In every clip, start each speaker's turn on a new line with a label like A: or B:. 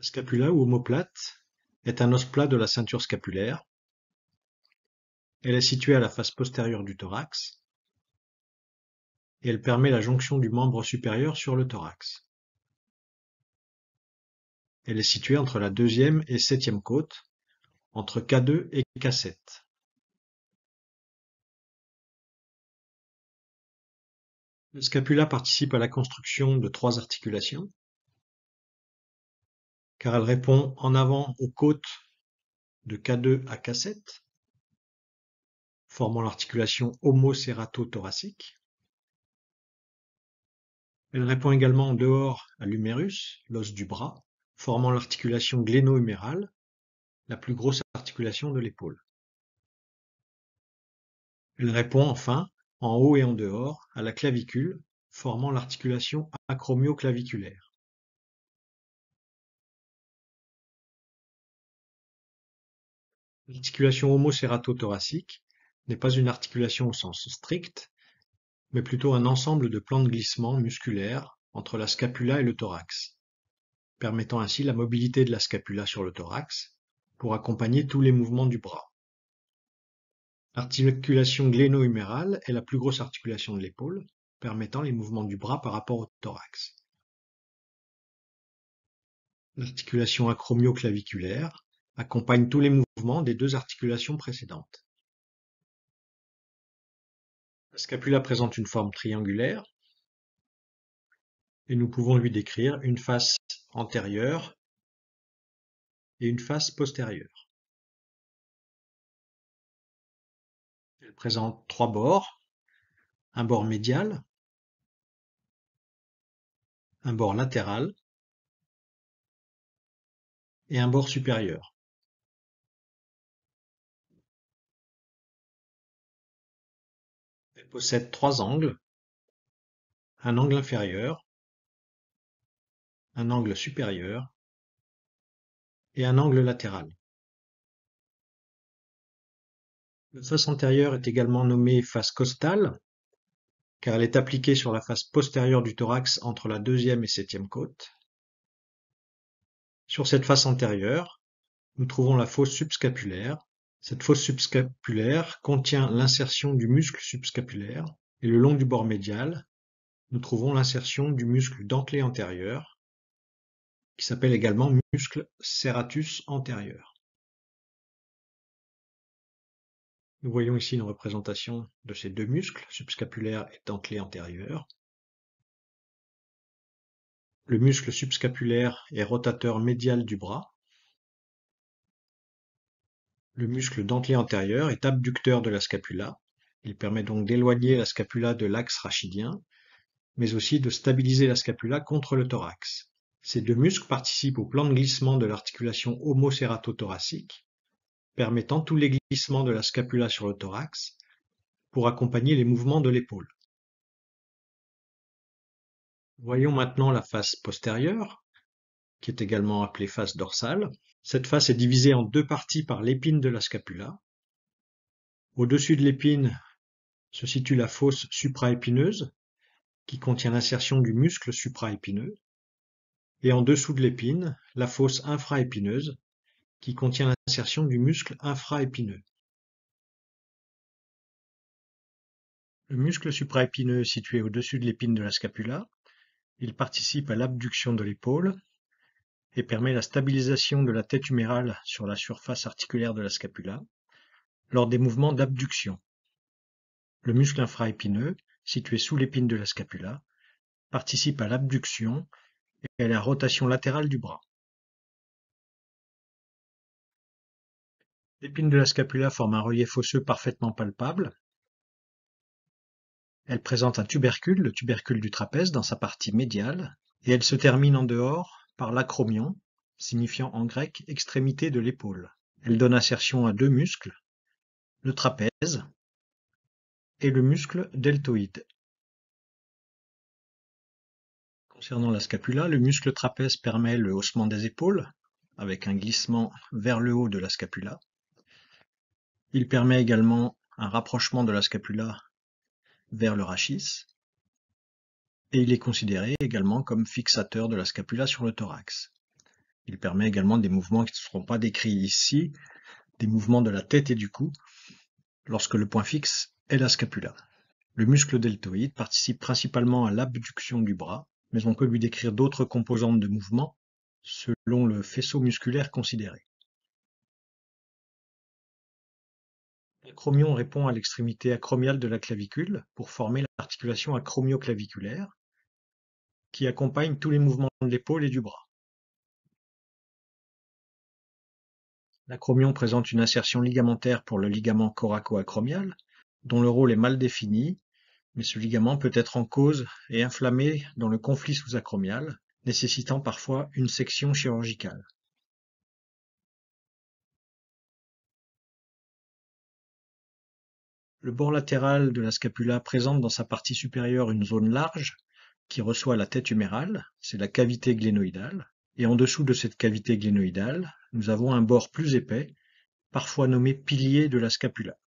A: La scapula ou omoplate est un os plat de la ceinture scapulaire. Elle est située à la face postérieure du thorax et elle permet la jonction du membre supérieur sur le thorax. Elle est située entre la deuxième et septième côte, entre K2 et K7. Le scapula participe à la construction de trois articulations, car elle répond en avant aux côtes de K2 à K7, formant l'articulation homo-cérato-thoracique. Elle répond également en dehors à l'humérus, l'os du bras, formant l'articulation gléno-humérale, la plus grosse articulation de l'épaule. Elle répond enfin, en haut et en dehors, à la clavicule, formant l'articulation acromioclaviculaire. L'articulation homo-cérato-thoracique n'est pas une articulation au sens strict, mais plutôt un ensemble de plans de glissement musculaires entre la scapula et le thorax, permettant ainsi la mobilité de la scapula sur le thorax pour accompagner tous les mouvements du bras. L'articulation gléno-humérale est la plus grosse articulation de l'épaule, permettant les mouvements du bras par rapport au thorax. L'articulation acromioclaviculaire accompagne tous les mouvements des deux articulations précédentes. La scapula présente une forme triangulaire et nous pouvons lui décrire une face antérieure et une face postérieure. Elle présente trois bords, un bord médial, un bord latéral et un bord supérieur. Possède trois angles, un angle inférieur, un angle supérieur et un angle latéral. La face antérieure est également nommée face costale, car elle est appliquée sur la face postérieure du thorax entre la deuxième et septième côte. Sur cette face antérieure, nous trouvons la fosse subscapulaire, cette fosse subscapulaire contient l'insertion du muscle subscapulaire et le long du bord médial, nous trouvons l'insertion du muscle dentelé antérieur, qui s'appelle également muscle serratus antérieur. Nous voyons ici une représentation de ces deux muscles, subscapulaire et dentelé antérieur. Le muscle subscapulaire est rotateur médial du bras, le muscle dentelé antérieur est abducteur de la scapula. Il permet donc d'éloigner la scapula de l'axe rachidien, mais aussi de stabiliser la scapula contre le thorax. Ces deux muscles participent au plan de glissement de l'articulation homo-cérato-thoracique, permettant tous les glissements de la scapula sur le thorax pour accompagner les mouvements de l'épaule. Voyons maintenant la face postérieure, qui est également appelée face dorsale. Cette face est divisée en deux parties par l'épine de la scapula. Au-dessus de l'épine se situe la fosse supraépineuse, qui contient l'insertion du muscle supraépineux, et en dessous de l'épine, la fosse infraépineuse, qui contient l'insertion du muscle infraépineux. Le muscle supraépineux situé au-dessus de l'épine de la scapula, il participe à l'abduction de l'épaule et permet la stabilisation de la tête humérale sur la surface articulaire de la scapula lors des mouvements d'abduction. Le muscle infraépineux, situé sous l'épine de la scapula, participe à l'abduction et à la rotation latérale du bras. L'épine de la scapula forme un relief osseux parfaitement palpable. Elle présente un tubercule, le tubercule du trapèze, dans sa partie médiale, et elle se termine en dehors par l'acromion, signifiant en grec extrémité de l'épaule. Elle donne insertion à deux muscles, le trapèze et le muscle deltoïde. Concernant la scapula, le muscle trapèze permet le haussement des épaules, avec un glissement vers le haut de la scapula. Il permet également un rapprochement de la scapula vers le rachis, et il est considéré également comme fixateur de la scapula sur le thorax. Il permet également des mouvements qui ne seront pas décrits ici, des mouvements de la tête et du cou, lorsque le point fixe est la scapula. Le muscle deltoïde participe principalement à l'abduction du bras, mais on peut lui décrire d'autres composantes de mouvement selon le faisceau musculaire considéré. L'acromion répond à l'extrémité acromiale de la clavicule pour former l'articulation acromioclaviculaire qui accompagne tous les mouvements de l'épaule et du bras. L'acromion présente une insertion ligamentaire pour le ligament coraco-acromial, dont le rôle est mal défini, mais ce ligament peut être en cause et inflammé dans le conflit sous-acromial, nécessitant parfois une section chirurgicale. Le bord latéral de la scapula présente dans sa partie supérieure une zone large qui reçoit la tête humérale, c'est la cavité glénoïdale, et en dessous de cette cavité glénoïdale, nous avons un bord plus épais, parfois nommé pilier de la scapula.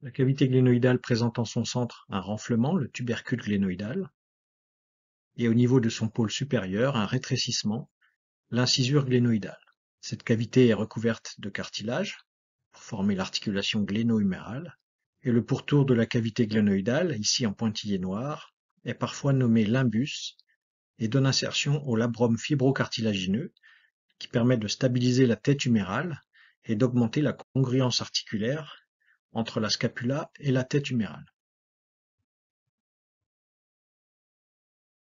A: La cavité glénoïdale présente en son centre un renflement, le tubercule glénoïdal, et au niveau de son pôle supérieur un rétrécissement, l'incisure glénoïdale. Cette cavité est recouverte de cartilage pour former l'articulation gléno-humérale, et le pourtour de la cavité glénoïdale, ici en pointillé noir, est parfois nommé limbus et donne insertion au labrum fibrocartilagineux qui permet de stabiliser la tête humérale et d'augmenter la congruence articulaire entre la scapula et la tête humérale.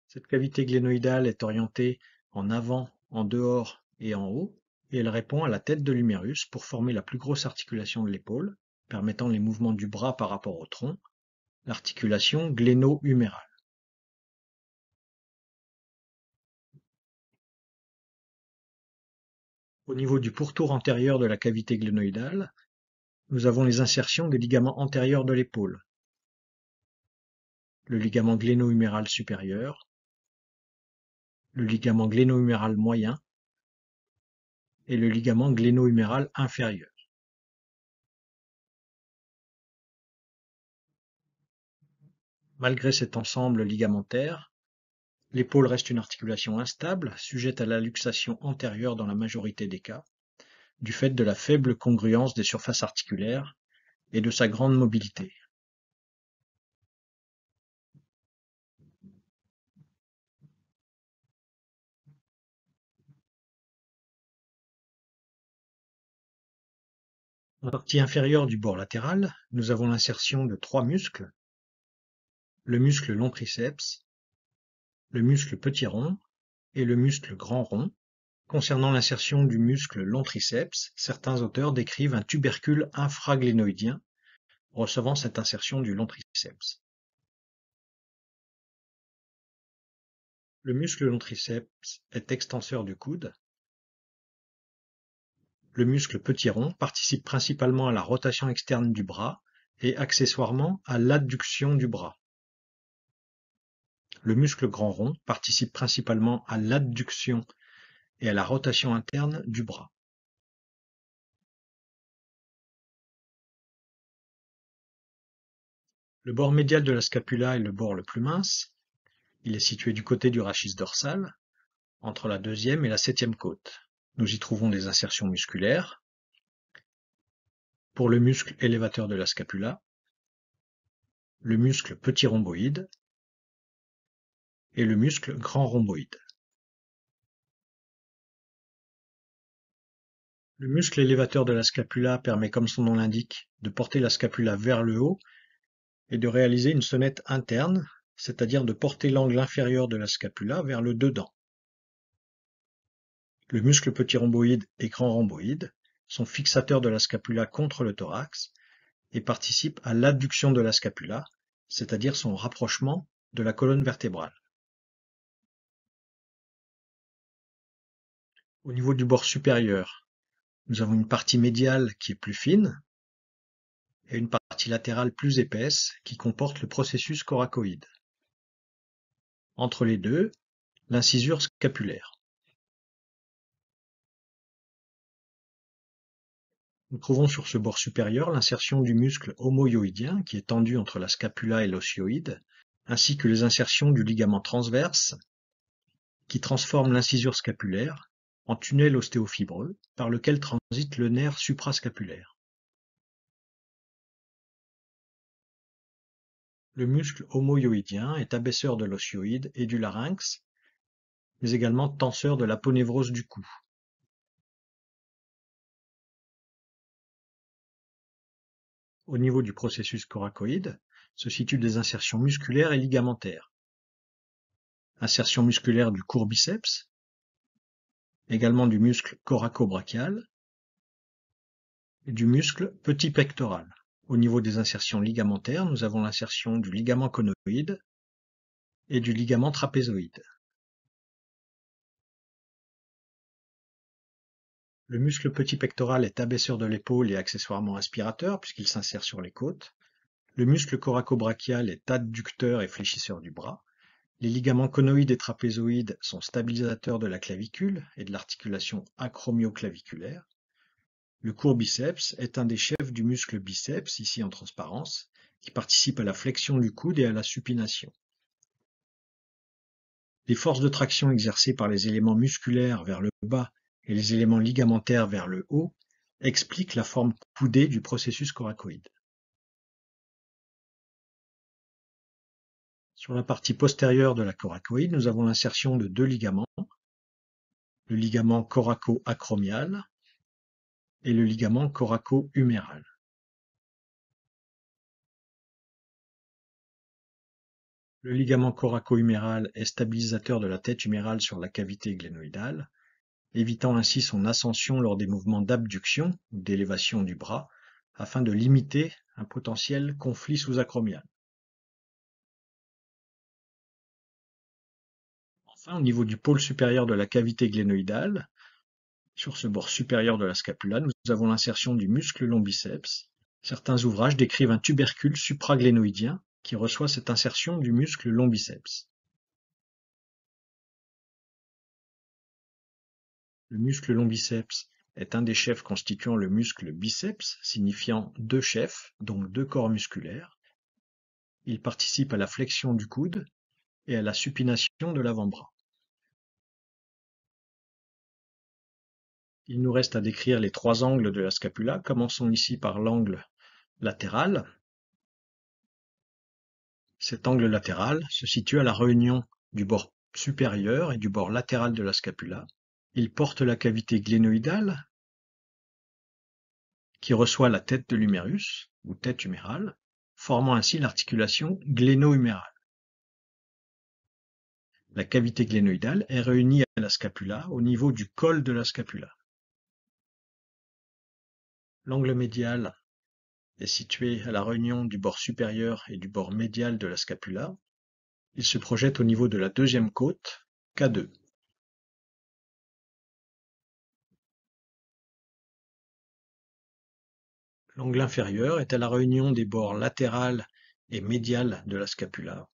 A: Cette cavité glénoïdale est orientée en avant, en dehors et en haut et elle répond à la tête de l'humérus pour former la plus grosse articulation de l'épaule, permettant les mouvements du bras par rapport au tronc, l'articulation gléno-humérale. Au niveau du pourtour antérieur de la cavité glénoïdale, nous avons les insertions des ligaments antérieurs de l'épaule. Le ligament gléno-huméral supérieur, le ligament gléno-huméral moyen et le ligament gléno-huméral inférieur. Malgré cet ensemble ligamentaire, l'épaule reste une articulation instable, sujette à la luxation antérieure dans la majorité des cas, du fait de la faible congruence des surfaces articulaires et de sa grande mobilité. la partie inférieure du bord latéral, nous avons l'insertion de trois muscles, le muscle long triceps, le muscle petit rond et le muscle grand rond. Concernant l'insertion du muscle long triceps, certains auteurs décrivent un tubercule infraglénoïdien recevant cette insertion du long triceps. Le muscle long triceps est extenseur du coude le muscle petit rond participe principalement à la rotation externe du bras et accessoirement à l'adduction du bras. Le muscle grand rond participe principalement à l'adduction et à la rotation interne du bras. Le bord médial de la scapula est le bord le plus mince. Il est situé du côté du rachis dorsal, entre la deuxième et la septième côte. Nous y trouvons des insertions musculaires pour le muscle élévateur de la scapula, le muscle petit rhomboïde et le muscle grand rhomboïde. Le muscle élévateur de la scapula permet, comme son nom l'indique, de porter la scapula vers le haut et de réaliser une sonnette interne, c'est-à-dire de porter l'angle inférieur de la scapula vers le dedans. Le muscle petit rhomboïde et grand rhomboïde sont fixateurs de la scapula contre le thorax et participent à l'adduction de la scapula, c'est-à-dire son rapprochement de la colonne vertébrale. Au niveau du bord supérieur, nous avons une partie médiale qui est plus fine et une partie latérale plus épaisse qui comporte le processus coracoïde. Entre les deux, l'incisure scapulaire. Nous trouvons sur ce bord supérieur l'insertion du muscle homoyoïdien qui est tendu entre la scapula et l'osioïde, ainsi que les insertions du ligament transverse qui transforme l'incisure scapulaire en tunnel ostéofibreux par lequel transite le nerf suprascapulaire. Le muscle homoyoïdien est abaisseur de l'osioïde et du larynx, mais également tenseur de l'aponévrose du cou. Au niveau du processus coracoïde se situent des insertions musculaires et ligamentaires. Insertion musculaire du court biceps, également du muscle coracobrachial et du muscle petit pectoral. Au niveau des insertions ligamentaires, nous avons l'insertion du ligament conoïde et du ligament trapézoïde. Le muscle petit pectoral est abaisseur de l'épaule et accessoirement aspirateur puisqu'il s'insère sur les côtes. Le muscle coracobrachial est adducteur et fléchisseur du bras. Les ligaments conoïdes et trapézoïdes sont stabilisateurs de la clavicule et de l'articulation acromioclaviculaire. Le court biceps est un des chefs du muscle biceps, ici en transparence, qui participe à la flexion du coude et à la supination. Les forces de traction exercées par les éléments musculaires vers le bas et les éléments ligamentaires vers le haut expliquent la forme coudée du processus coracoïde. Sur la partie postérieure de la coracoïde, nous avons l'insertion de deux ligaments, le ligament coraco-acromial et le ligament coraco-huméral. Le ligament coraco-huméral est stabilisateur de la tête humérale sur la cavité glénoïdale évitant ainsi son ascension lors des mouvements d'abduction ou d'élévation du bras, afin de limiter un potentiel conflit sous-acromial. Au niveau du pôle supérieur de la cavité glénoïdale, sur ce bord supérieur de la scapula, nous avons l'insertion du muscle lombiceps. Certains ouvrages décrivent un tubercule supraglénoïdien qui reçoit cette insertion du muscle lombiceps. Le muscle long biceps est un des chefs constituant le muscle biceps, signifiant deux chefs, donc deux corps musculaires. Il participe à la flexion du coude et à la supination de l'avant-bras. Il nous reste à décrire les trois angles de la scapula. Commençons ici par l'angle latéral. Cet angle latéral se situe à la réunion du bord supérieur et du bord latéral de la scapula. Il porte la cavité glénoïdale, qui reçoit la tête de l'humérus, ou tête humérale, formant ainsi l'articulation gléno-humérale. La cavité glénoïdale est réunie à la scapula au niveau du col de la scapula. L'angle médial est situé à la réunion du bord supérieur et du bord médial de la scapula. Il se projette au niveau de la deuxième côte, K2. L'angle inférieur est à la réunion des bords latéral et médial de la scapula.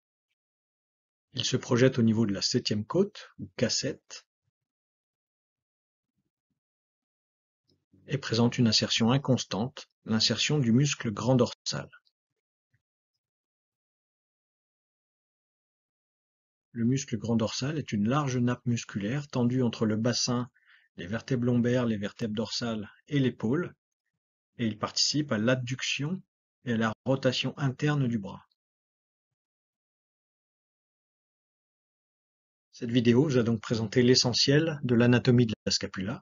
A: Il se projette au niveau de la septième côte, ou K7, et présente une insertion inconstante, l'insertion du muscle grand dorsal. Le muscle grand dorsal est une large nappe musculaire tendue entre le bassin, les vertèbres lombaires, les vertèbres dorsales et l'épaule, et il participe à l'adduction et à la rotation interne du bras. Cette vidéo vous a donc présenté l'essentiel de l'anatomie de la scapula.